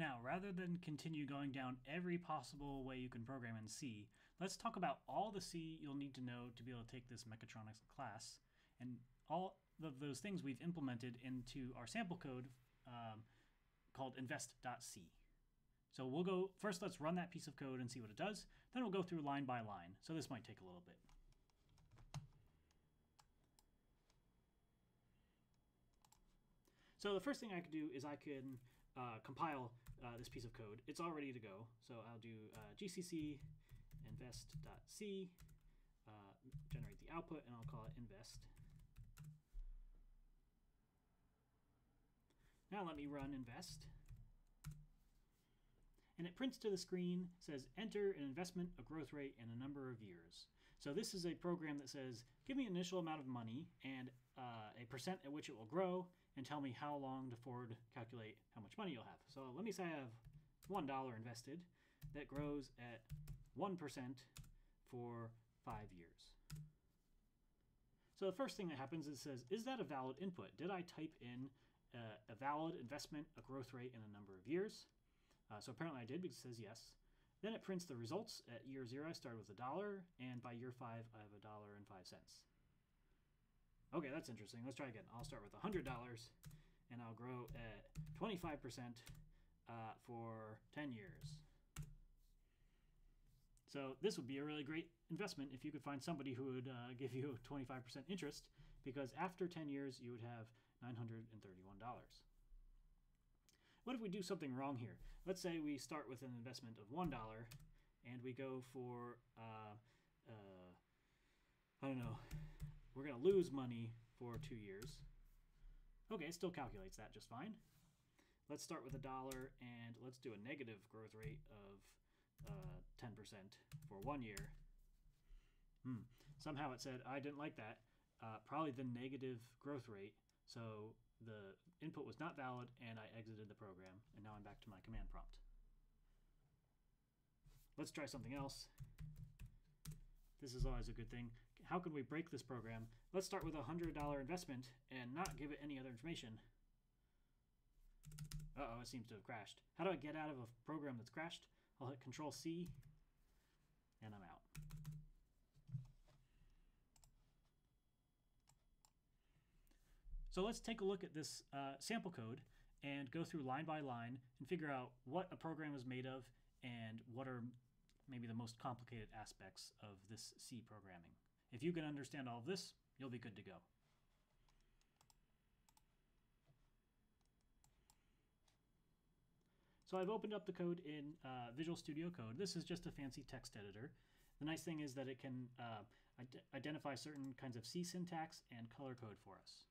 Now, rather than continue going down every possible way you can program in C, let's talk about all the C you'll need to know to be able to take this mechatronics class and all of those things we've implemented into our sample code um, called invest.c. So we'll go, first let's run that piece of code and see what it does, then we'll go through line by line. So this might take a little bit. So the first thing I could do is I can uh, compile uh, this piece of code. It's all ready to go. So I'll do uh, gcc invest.c, uh, generate the output, and I'll call it invest. Now let me run invest. And it prints to the screen, says enter an investment, a growth rate, and a number of years. So this is a program that says, give me an initial amount of money and uh, a percent at which it will grow, and tell me how long to forward calculate how much money you'll have. So let me say I have $1 invested that grows at 1% for five years. So the first thing that happens is it says, is that a valid input? Did I type in uh, a valid investment, a growth rate, and a number of years? Uh, so apparently I did because it says yes. Then it prints the results. At year zero, I started with a dollar, and by year five, I have a dollar and five cents. Okay, that's interesting. Let's try again. I'll start with $100 and I'll grow at 25% uh, for 10 years. So this would be a really great investment if you could find somebody who would uh, give you 25% interest because after 10 years you would have $931. What if we do something wrong here? Let's say we start with an investment of $1 and we go for, uh, uh I don't know, we're going to lose money for two years. Okay, it still calculates that just fine. Let's start with a dollar and let's do a negative growth rate of 10% uh, for one year. Hmm. Somehow it said I didn't like that. Uh, probably the negative growth rate. So the input was not valid and I exited the program. And now I'm back to my command prompt. Let's try something else. This is always a good thing. How can we break this program? Let's start with a $100 investment and not give it any other information. Uh-oh, it seems to have crashed. How do I get out of a program that's crashed? I'll hit Control C, and I'm out. So let's take a look at this uh, sample code and go through line by line and figure out what a program is made of and what are maybe the most complicated aspects of this C programming. If you can understand all of this, you'll be good to go. So I've opened up the code in uh, Visual Studio Code. This is just a fancy text editor. The nice thing is that it can uh, identify certain kinds of C syntax and color code for us.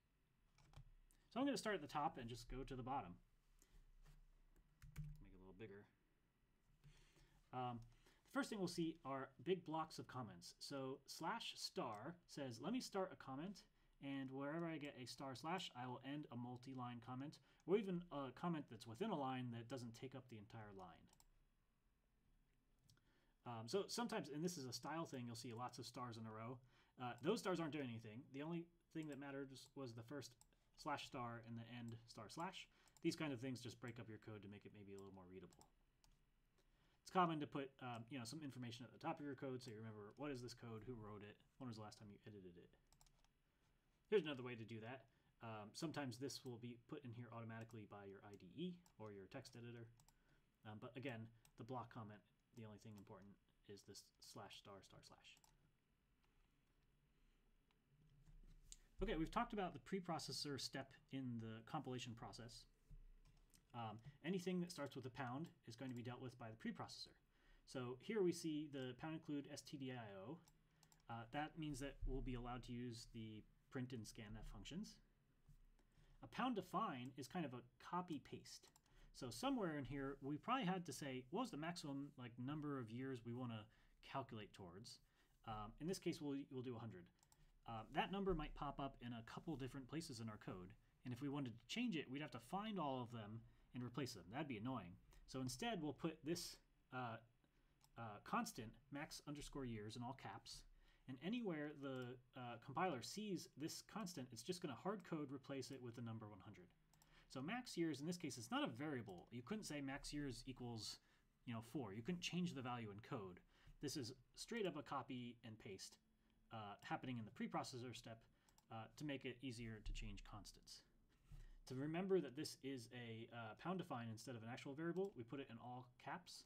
So I'm going to start at the top and just go to the bottom. Make it a little bigger. Um, first thing we'll see are big blocks of comments. So slash star says, let me start a comment, and wherever I get a star slash, I will end a multi-line comment, or even a comment that's within a line that doesn't take up the entire line. Um, so sometimes, and this is a style thing, you'll see lots of stars in a row. Uh, those stars aren't doing anything. The only thing that mattered was the first slash star and the end star slash. These kind of things just break up your code to make it maybe a little more readable. It's common to put um, you know some information at the top of your code so you remember what is this code, who wrote it, when was the last time you edited it. Here's another way to do that. Um, sometimes this will be put in here automatically by your IDE or your text editor. Um, but again, the block comment, the only thing important is this slash star star slash. Okay, we've talked about the preprocessor step in the compilation process. Um, anything that starts with a pound is going to be dealt with by the preprocessor. So here we see the pound include stdio. Uh, that means that we'll be allowed to use the print and scanf functions. A pound define is kind of a copy paste. So somewhere in here, we probably had to say, what was the maximum like number of years we want to calculate towards? Um, in this case, we'll, we'll do 100. Uh, that number might pop up in a couple different places in our code. And if we wanted to change it, we'd have to find all of them and replace them. That'd be annoying. So instead, we'll put this uh, uh, constant, max underscore years, in all caps. And anywhere the uh, compiler sees this constant, it's just going to hard code replace it with the number 100. So max years in this case is not a variable. You couldn't say max years equals, you know, four. You couldn't change the value in code. This is straight up a copy and paste uh, happening in the preprocessor step uh, to make it easier to change constants. To remember that this is a uh, pound define instead of an actual variable, we put it in all caps.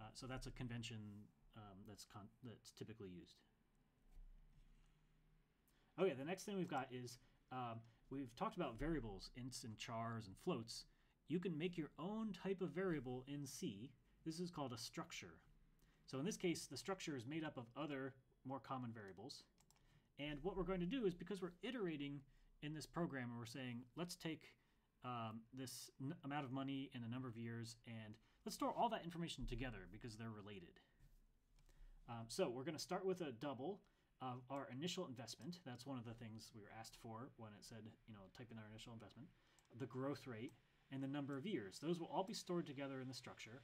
Uh, so that's a convention um, that's that's typically used. Okay, the next thing we've got is um, we've talked about variables, ints and chars and floats. You can make your own type of variable in C. This is called a structure. So in this case, the structure is made up of other more common variables. And what we're going to do is because we're iterating in this program and we're saying, let's take um, this amount of money in a number of years and let's store all that information together because they're related. Um, so we're going to start with a double of our initial investment. That's one of the things we were asked for when it said, you know, type in our initial investment, the growth rate, and the number of years. Those will all be stored together in the structure,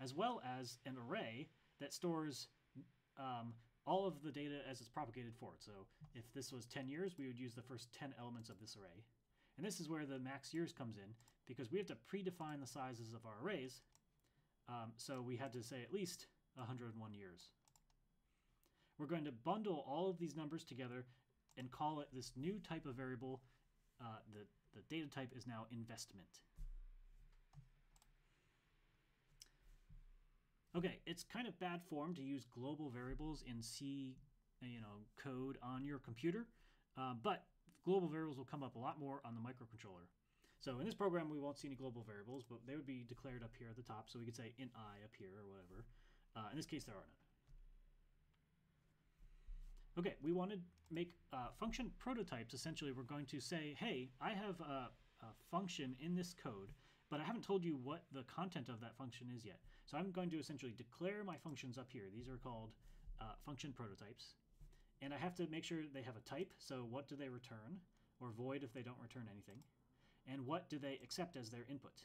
as well as an array that stores um, all of the data as it's propagated forward. So if this was 10 years, we would use the first 10 elements of this array. And this is where the max years comes in, because we have to predefine the sizes of our arrays. Um, so we had to say at least 101 years. We're going to bundle all of these numbers together and call it this new type of variable. Uh, the, the data type is now investment. Okay, it's kind of bad form to use global variables in C, you know, code on your computer, uh, but global variables will come up a lot more on the microcontroller. So in this program, we won't see any global variables, but they would be declared up here at the top. So we could say int i up here or whatever. Uh, in this case, there are none. Okay, we want to make uh, function prototypes. Essentially, we're going to say, hey, I have a, a function in this code, but I haven't told you what the content of that function is yet. So I'm going to essentially declare my functions up here. These are called uh, function prototypes. And I have to make sure they have a type. So what do they return? Or void if they don't return anything. And what do they accept as their input?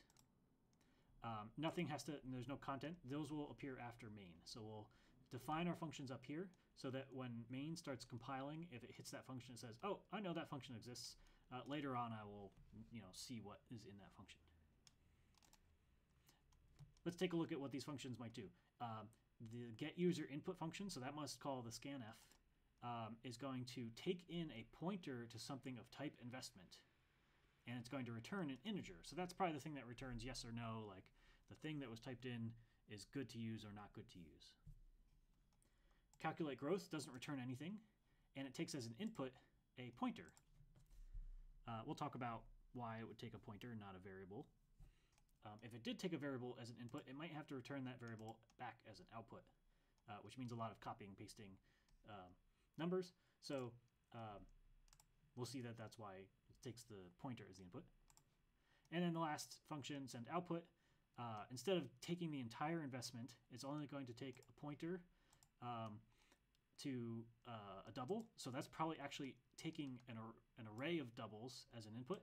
Um, nothing has to, there's no content. Those will appear after main. So we'll define our functions up here so that when main starts compiling, if it hits that function, it says, oh, I know that function exists. Uh, later on, I will, you know, see what is in that function. Let's take a look at what these functions might do. Um, the get user input function, so that must call the scanf, um, is going to take in a pointer to something of type investment. And it's going to return an integer. So that's probably the thing that returns yes or no, like the thing that was typed in is good to use or not good to use. Calculate growth doesn't return anything, and it takes as an input a pointer. Uh, we'll talk about why it would take a pointer, and not a variable. Um, if it did take a variable as an input, it might have to return that variable back as an output, uh, which means a lot of copying pasting um, numbers. So um, we'll see that that's why it takes the pointer as the input. And then the last function, send output, uh, instead of taking the entire investment, it's only going to take a pointer um, to uh, a double. So that's probably actually taking an, ar an array of doubles as an input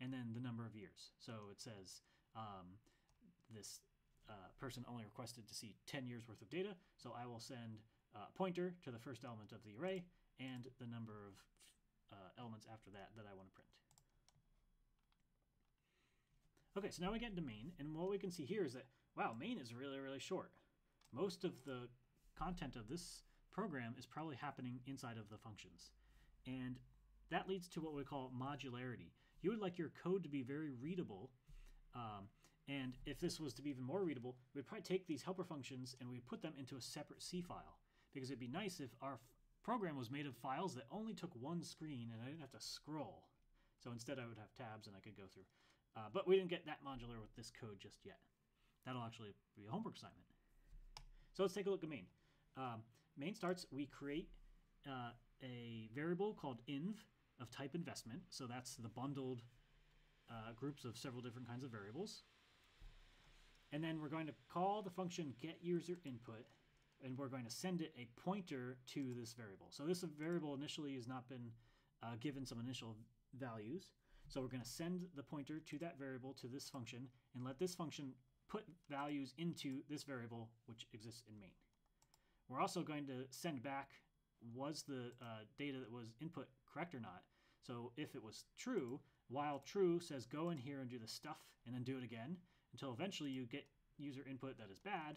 and then the number of years. So it says um, this uh, person only requested to see 10 years worth of data, so I will send a pointer to the first element of the array and the number of uh, elements after that that I want to print. Okay, so now we get into main, and what we can see here is that, wow, main is really, really short. Most of the content of this program is probably happening inside of the functions. And that leads to what we call modularity. You would like your code to be very readable um, and if this was to be even more readable, we'd probably take these helper functions and we'd put them into a separate C file. Because it'd be nice if our program was made of files that only took one screen and I didn't have to scroll. So instead I would have tabs and I could go through. Uh, but we didn't get that modular with this code just yet. That'll actually be a homework assignment. So let's take a look at main. Um, main starts, we create uh, a variable called inv of type investment. So that's the bundled uh, groups of several different kinds of variables. And then we're going to call the function get user input, and we're going to send it a pointer to this variable. So this variable initially has not been uh, given some initial values. So we're going to send the pointer to that variable to this function and let this function put values into this variable which exists in main. We're also going to send back was the uh, data that was input correct or not. So if it was true, while true says go in here and do the stuff and then do it again until eventually you get user input that is bad,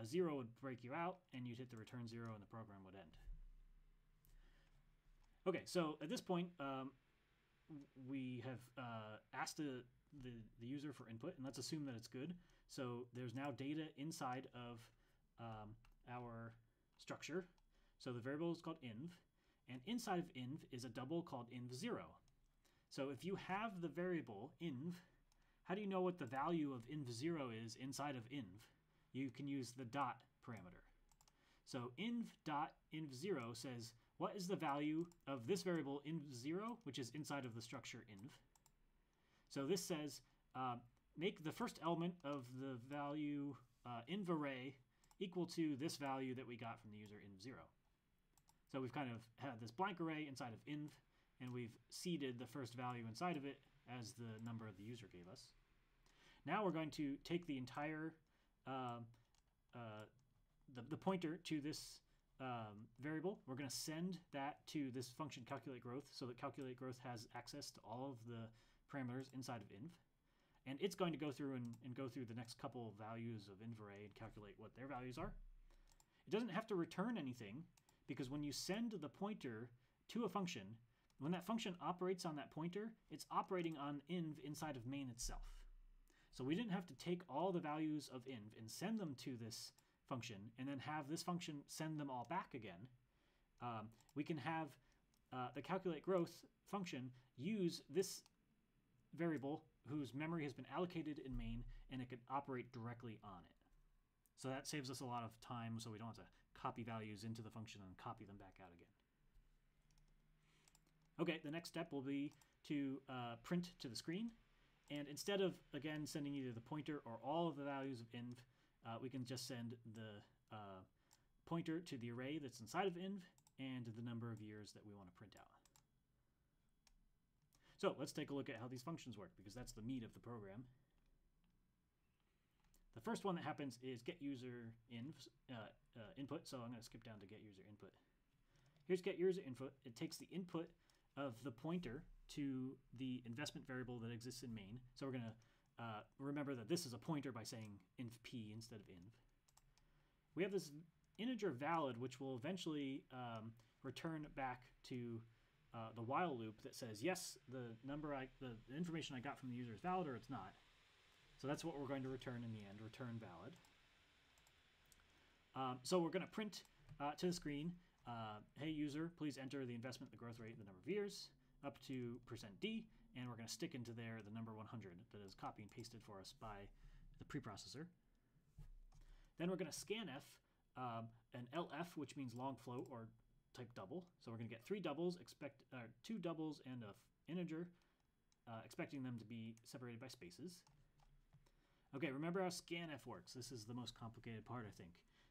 a zero would break you out and you'd hit the return zero and the program would end. Okay, so at this point, um, we have uh, asked the, the, the, user for input, and let's assume that it's good. So there's now data inside of um, our structure. So the variable is called inv, and inside of inv is a double called inv0. So if you have the variable inv, how do you know what the value of inv0 is inside of inv? You can use the dot parameter. So inv dot inv0 says what is the value of this variable inv0, which is inside of the structure inv. So this says uh, make the first element of the value uh, inv array equal to this value that we got from the user inv0. So we've kind of had this blank array inside of inv, and we've seeded the first value inside of it as the number the user gave us. Now we're going to take the entire uh, uh, the, the pointer to this um, variable. We're going to send that to this function calculate growth so that calculate growth has access to all of the parameters inside of inv. And it's going to go through and, and go through the next couple of values of inv array and calculate what their values are. It doesn't have to return anything because when you send the pointer to a function, when that function operates on that pointer, it's operating on inv inside of main itself. So we didn't have to take all the values of inv and send them to this function and then have this function send them all back again. Um, we can have uh, the calculate growth function use this variable whose memory has been allocated in main and it can operate directly on it. So that saves us a lot of time so we don't have to copy values into the function and copy them back out again. Okay, the next step will be to uh, print to the screen. And instead of, again, sending either the pointer or all of the values of inv, uh, we can just send the uh, pointer to the array that's inside of inv and the number of years that we want to print out. So let's take a look at how these functions work because that's the meat of the program. The first one that happens is get user inv, uh, uh, input. So I'm going to skip down to get user input. Here's get user input. It takes the input of the pointer to the investment variable that exists in main. So we're going to uh, remember that this is a pointer by saying inv p instead of inv. We have this integer valid, which will eventually um, return back to uh, the while loop that says, yes, the number I, the, the information I got from the user is valid or it's not. So that's what we're going to return in the end, return valid. Um, so we're going to print uh, to the screen, uh, hey user, please enter the investment, the growth rate, the number of years up to percent %d, and we're going to stick into there the number 100 that is copy and pasted for us by the preprocessor. Then we're going to scanf um, an LF, which means long float or type double. So we're going to get three doubles, expect uh, two doubles and a integer, uh, expecting them to be separated by spaces. Okay, remember how scanf works. This is the most complicated part, I think.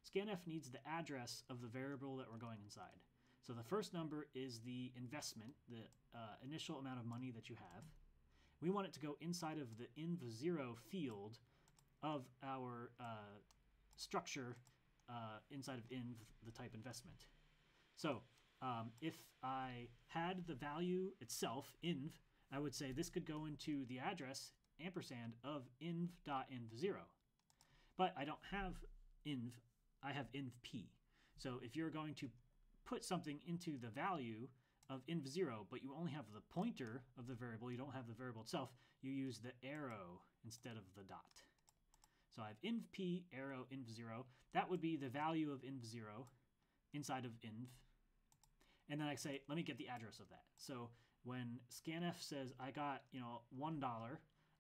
Scanf needs the address of the variable that we're going inside. So the first number is the investment, the uh, initial amount of money that you have. We want it to go inside of the inv0 field of our uh, structure uh, inside of inv, the type investment. So um, if I had the value itself, inv, I would say this could go into the address ampersand of inv.inv0. But I don't have inv, I have inv_p. So if you're going to put something into the value of inv0, but you only have the pointer of the variable, you don't have the variable itself, you use the arrow instead of the dot. So I have inv_p arrow inv0. That would be the value of inv0 inside of inv. And then I say, let me get the address of that. So when scanf says I got, you know, $1,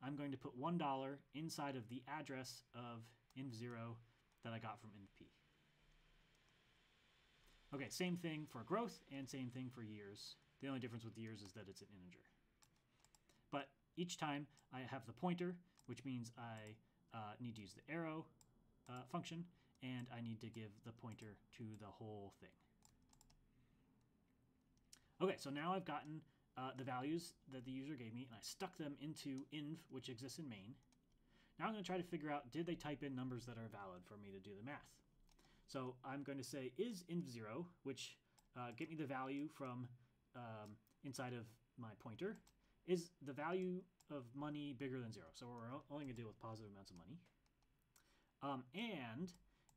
I'm going to put $1 inside of the address of inv0 that I got from NP. Okay, same thing for growth and same thing for years. The only difference with years is that it's an integer. But each time I have the pointer, which means I uh, need to use the arrow uh, function, and I need to give the pointer to the whole thing. Okay, so now I've gotten uh, the values that the user gave me, and I stuck them into inv, which exists in main. Now I'm going to try to figure out, did they type in numbers that are valid for me to do the math? So I'm going to say is inv0, which uh, get me the value from um, inside of my pointer, is the value of money bigger than zero? So we're only going to deal with positive amounts of money. Um, and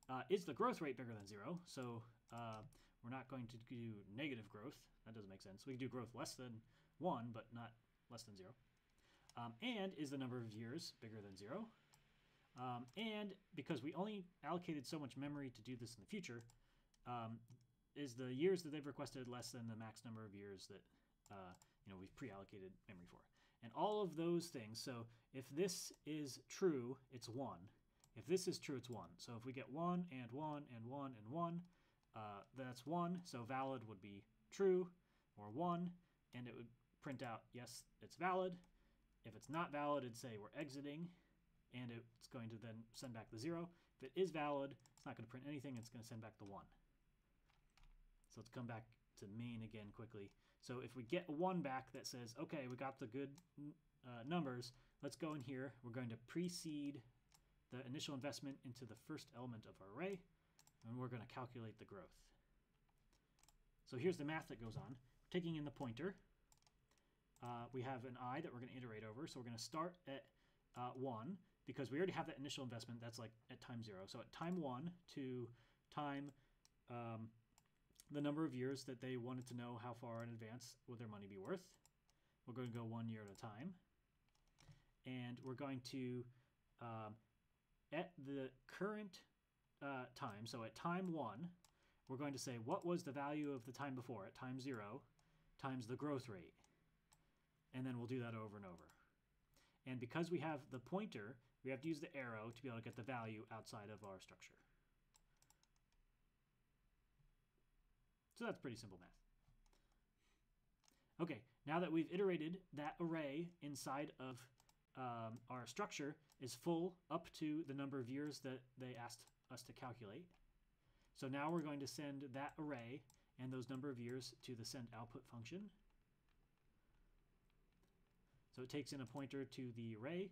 uh, is the growth rate bigger than zero? So uh, we're not going to do negative growth. That doesn't make sense. We can do growth less than one, but not less than zero. Um, and is the number of years bigger than zero? Um, and because we only allocated so much memory to do this in the future, um, is the years that they've requested less than the max number of years that uh, you know we've pre-allocated memory for? And all of those things. So if this is true, it's one. If this is true, it's one. So if we get one and one and one and one, uh, that's one. So valid would be true or one, and it would print out yes, it's valid. If it's not valid, it'd say we're exiting, and it's going to then send back the zero. If it is valid, it's not going to print anything. It's going to send back the one. So let's come back to main again quickly. So if we get a one back that says, okay, we got the good uh, numbers, let's go in here. We're going to precede the initial investment into the first element of our array, and we're going to calculate the growth. So here's the math that goes on. Taking in the pointer, uh, we have an i that we're going to iterate over. So we're going to start at uh, 1 because we already have that initial investment. That's like at time 0. So at time 1 to time um, the number of years that they wanted to know how far in advance would their money be worth. We're going to go one year at a time. And we're going to, um, at the current uh, time, so at time 1, we're going to say what was the value of the time before at time 0 times the growth rate and then we'll do that over and over. And because we have the pointer, we have to use the arrow to be able to get the value outside of our structure. So that's pretty simple math. Okay, now that we've iterated that array inside of um, our structure is full up to the number of years that they asked us to calculate. So now we're going to send that array and those number of years to the send output function. So it takes in a pointer to the array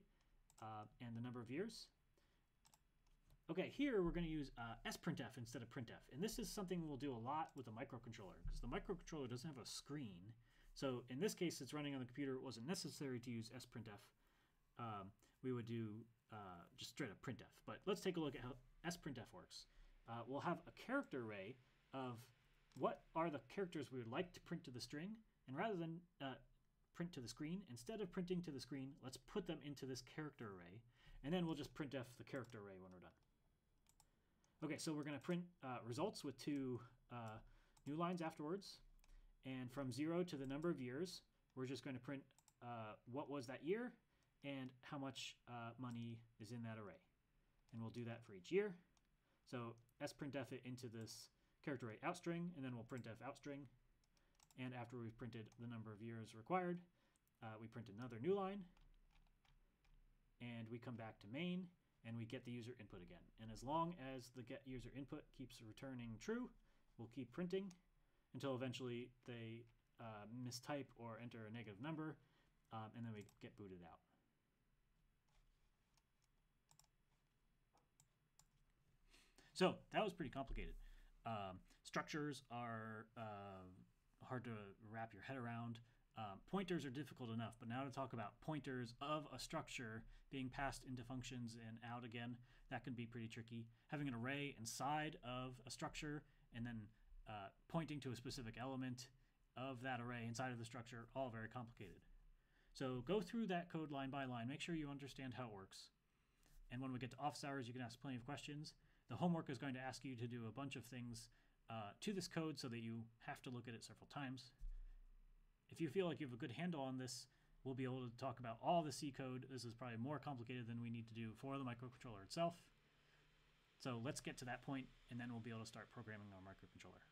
uh, and the number of years. Okay, here we're going to use uh, sprintf instead of printf. And this is something we'll do a lot with the microcontroller because the microcontroller doesn't have a screen. So in this case, it's running on the computer. It wasn't necessary to use sprintf. Um, we would do uh, just straight up printf. But let's take a look at how sprintf works. Uh, we'll have a character array of what are the characters we would like to print to the string. And rather than uh, print to the screen. Instead of printing to the screen, let's put them into this character array, and then we'll just printf the character array when we're done. Okay, so we're going to print uh, results with two uh, new lines afterwards. And from 0 to the number of years, we're just going to print uh, what was that year and how much uh, money is in that array. And we'll do that for each year. So sprintf it into this character array outstring, and then we'll printf outstring and after we've printed the number of years required, uh, we print another new line. And we come back to main and we get the user input again. And as long as the get user input keeps returning true, we'll keep printing until eventually they uh, mistype or enter a negative number, um, and then we get booted out. So that was pretty complicated. Um, structures are uh, hard to wrap your head around. Um, pointers are difficult enough, but now to talk about pointers of a structure being passed into functions and out again, that can be pretty tricky. Having an array inside of a structure and then uh, pointing to a specific element of that array inside of the structure, all very complicated. So go through that code line by line, make sure you understand how it works. And when we get to office hours, you can ask plenty of questions. The homework is going to ask you to do a bunch of things uh, to this code so that you have to look at it several times. If you feel like you have a good handle on this, we'll be able to talk about all the C code. This is probably more complicated than we need to do for the microcontroller itself. So let's get to that point, and then we'll be able to start programming our microcontroller.